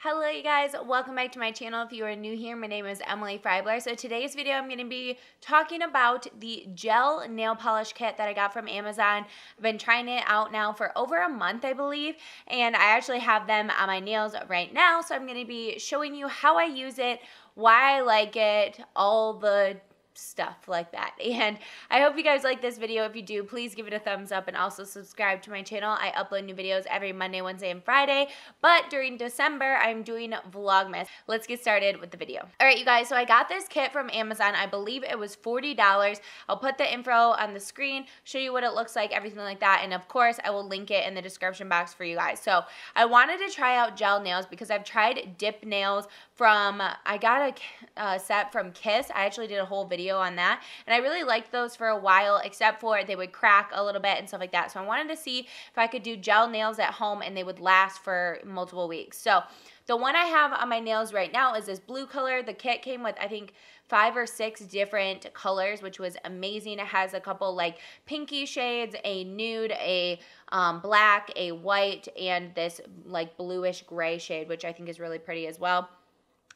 Hello you guys, welcome back to my channel. If you are new here, my name is Emily Freybler. So today's video I'm going to be talking about the gel nail polish kit that I got from Amazon. I've been trying it out now for over a month I believe and I actually have them on my nails right now so I'm going to be showing you how I use it, why I like it, all the stuff like that. And I hope you guys like this video. If you do, please give it a thumbs up and also subscribe to my channel. I upload new videos every Monday, Wednesday, and Friday. But during December, I'm doing Vlogmas. Let's get started with the video. All right, you guys, so I got this kit from Amazon. I believe it was $40. I'll put the info on the screen, show you what it looks like, everything like that. And of course, I will link it in the description box for you guys. So I wanted to try out gel nails because I've tried dip nails from, I got a uh, set from Kiss. I actually did a whole video on that. And I really liked those for a while, except for they would crack a little bit and stuff like that. So I wanted to see if I could do gel nails at home and they would last for multiple weeks. So the one I have on my nails right now is this blue color. The kit came with, I think, five or six different colors, which was amazing. It has a couple like pinky shades, a nude, a um, black, a white, and this like bluish gray shade, which I think is really pretty as well.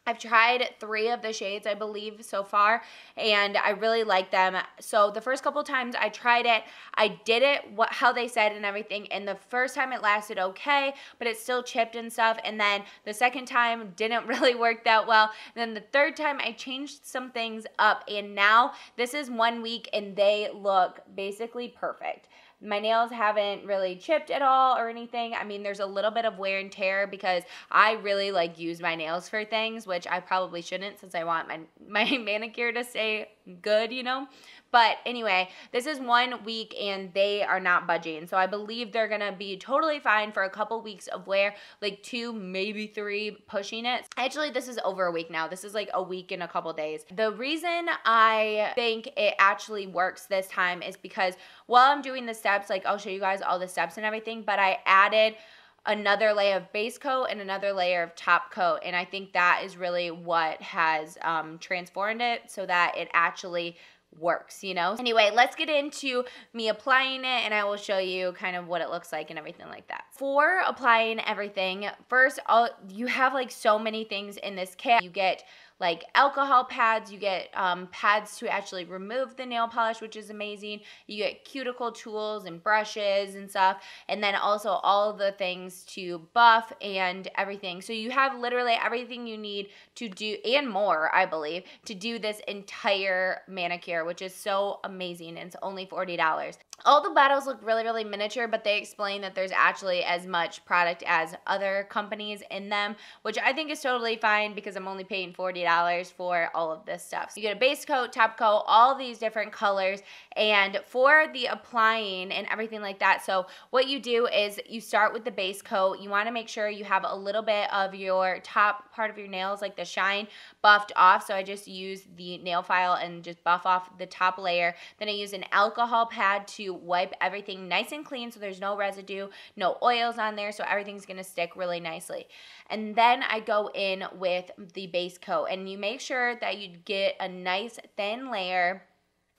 I've tried three of the shades, I believe, so far, and I really like them. So the first couple times I tried it, I did it what how they said and everything, and the first time it lasted okay, but it still chipped and stuff, and then the second time didn't really work that well. And then the third time I changed some things up, and now this is one week, and they look basically perfect. My nails haven't really chipped at all or anything. I mean, there's a little bit of wear and tear because I really like use my nails for things, which I probably shouldn't since I want my, my manicure to stay good, you know? But anyway, this is one week and they are not budging. So I believe they're to be totally fine for a couple weeks of wear, like two, maybe three pushing it. Actually, this is over a week now. This is like a week and a couple days. The reason I think it actually works this time is because while I'm doing the steps, like I'll show you guys all the steps and everything, but I added another layer of base coat and another layer of top coat and I think that is really what has um, transformed it so that it actually works, you know? Anyway, let's get into me applying it and I will show you kind of what it looks like and everything like that. For applying everything, first, all, you have like so many things in this kit. You get like alcohol pads. You get um, pads to actually remove the nail polish, which is amazing. You get cuticle tools and brushes and stuff. And then also all the things to buff and everything. So you have literally everything you need to do and more, I believe, to do this entire manicure, which is so amazing. And it's only $40. All the bottles look really, really miniature, but they explain that there's actually as much product as other companies in them, which I think is totally fine because I'm only paying $40 for all of this stuff. So you get a base coat, top coat, all these different colors. And for the applying and everything like that, so what you do is you start with the base coat. You want to make sure you have a little bit of your top part of your nails, like the shine, buffed off. So I just use the nail file and just buff off the top layer. Then I use an alcohol pad to wipe everything nice and clean so there's no residue, no oils on there, so everything's to stick really nicely. And then I go in with the base coat and you make sure that you get a nice thin layer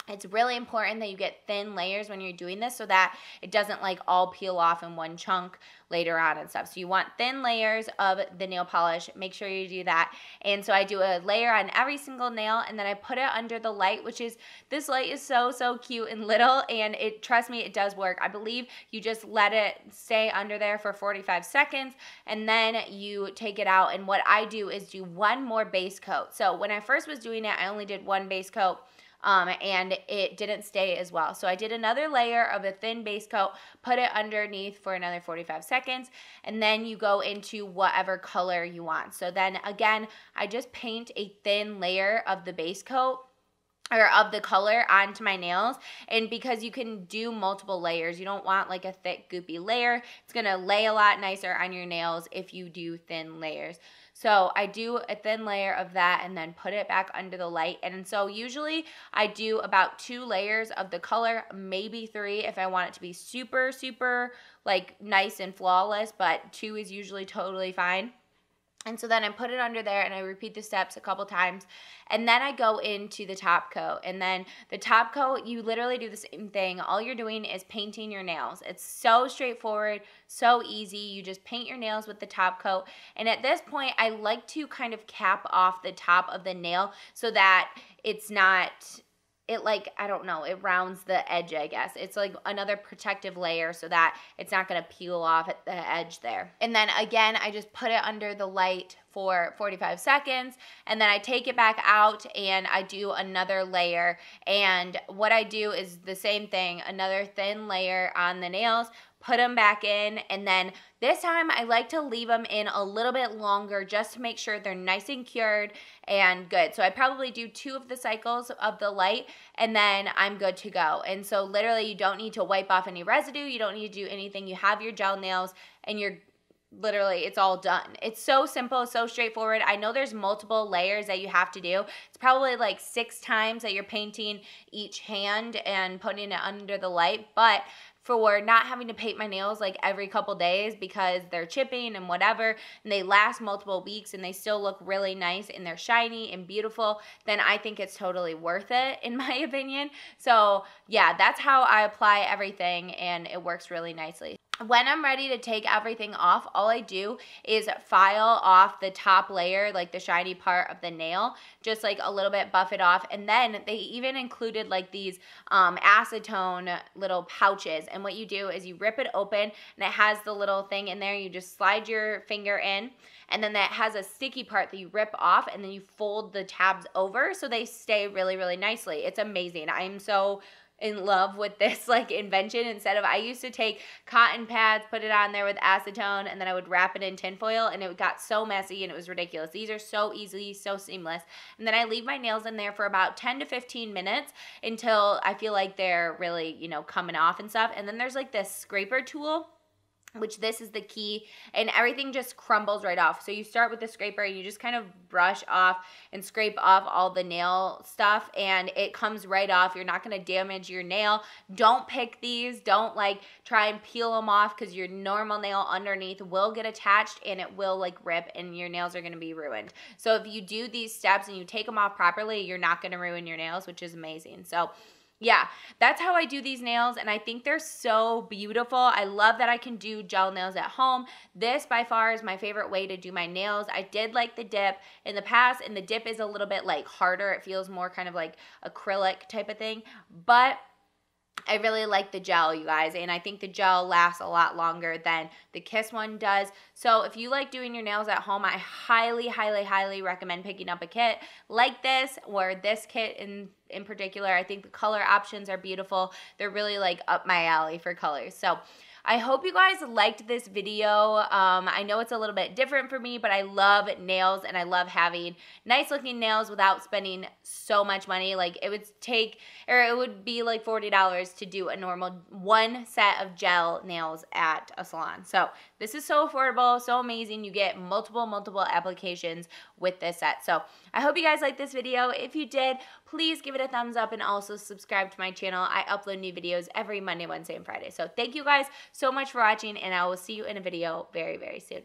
it's really important that you get thin layers when you're doing this so that it doesn't like all peel off in one chunk later on and stuff. So you want thin layers of the nail polish. Make sure you do that. And so I do a layer on every single nail and then I put it under the light, which is, this light is so, so cute and little and it, trust me, it does work. I believe you just let it stay under there for 45 seconds and then you take it out. And what I do is do one more base coat. So when I first was doing it, I only did one base coat um, and it didn't stay as well. So I did another layer of a thin base coat, put it underneath for another 45 seconds, and then you go into whatever color you want. So then again, I just paint a thin layer of the base coat or of the color onto my nails. And because you can do multiple layers you don't want like a thick goopy layer. It's gonna lay a lot nicer on your nails if you do thin layers. So I do a thin layer of that and then put it back under the light. And so usually I do about two layers of the color maybe three if I want it to be super super like nice and flawless but two is usually totally fine And so then I put it under there and I repeat the steps a couple times. And then I go into the top coat. And then the top coat, you literally do the same thing. All you're doing is painting your nails. It's so straightforward, so easy. You just paint your nails with the top coat. And at this point, I like to kind of cap off the top of the nail so that it's not it like I don't know, it rounds the edge, I guess. It's like another protective layer so that it's not going to peel off at the edge there. And then again, I just put it under the light for 45 seconds and then I take it back out and I do another layer and what I do is the same thing, another thin layer on the nails, put them back in, and then this time I like to leave them in a little bit longer just to make sure they're nice and cured and good. So I probably do two of the cycles of the light and then I'm good to go. And so literally you don't need to wipe off any residue, you don't need to do anything. You have your gel nails and you're literally it's all done it's so simple so straightforward i know there's multiple layers that you have to do it's probably like six times that you're painting each hand and putting it under the light but for not having to paint my nails like every couple days because they're chipping and whatever and they last multiple weeks and they still look really nice and they're shiny and beautiful then i think it's totally worth it in my opinion. So yeah that's how i apply everything and it works really nicely when I'm ready to take everything off, all I do is file off the top layer, like the shiny part of the nail, just like a little bit buff it off. And then they even included like these um, acetone little pouches. And what you do is you rip it open and it has the little thing in there. You just slide your finger in and then that has a sticky part that you rip off and then you fold the tabs over so they stay really, really nicely. It's amazing. I'm so in love with this like invention instead of I used to take cotton pads, put it on there with acetone, and then I would wrap it in tinfoil and it got so messy and it was ridiculous. These are so easy, so seamless. And then I leave my nails in there for about 10 to 15 minutes until I feel like they're really, you know, coming off and stuff. And then there's like this scraper tool which this is the key and everything just crumbles right off. So you start with the scraper and you just kind of brush off and scrape off all the nail stuff and it comes right off. You're not going to damage your nail. Don't pick these. Don't like try and peel them off because your normal nail underneath will get attached and it will like rip and your nails are going to be ruined. So if you do these steps and you take them off properly you're not going to ruin your nails which is amazing. So yeah, that's how I do these nails, and I think they're so beautiful. I love that I can do gel nails at home. This, by far, is my favorite way to do my nails. I did like the dip in the past, and the dip is a little bit, like, harder. It feels more kind of like acrylic type of thing, but I really like the gel, you guys, and I think the gel lasts a lot longer than the Kiss one does. So if you like doing your nails at home, I highly, highly, highly recommend picking up a kit like this or this kit in, in particular. I think the color options are beautiful. They're really like up my alley for colors. So I hope you guys liked this video. Um, I know it's a little bit different for me, but I love nails and I love having nice looking nails without spending so much money. Like it would take, or it would be like $40 to do a normal one set of gel nails at a salon. So this is so affordable, so amazing. You get multiple, multiple applications with this set. So I hope you guys liked this video. If you did, please give it a thumbs up and also subscribe to my channel. I upload new videos every Monday, Wednesday, and Friday. So thank you guys so much for watching, and I will see you in a video very, very soon.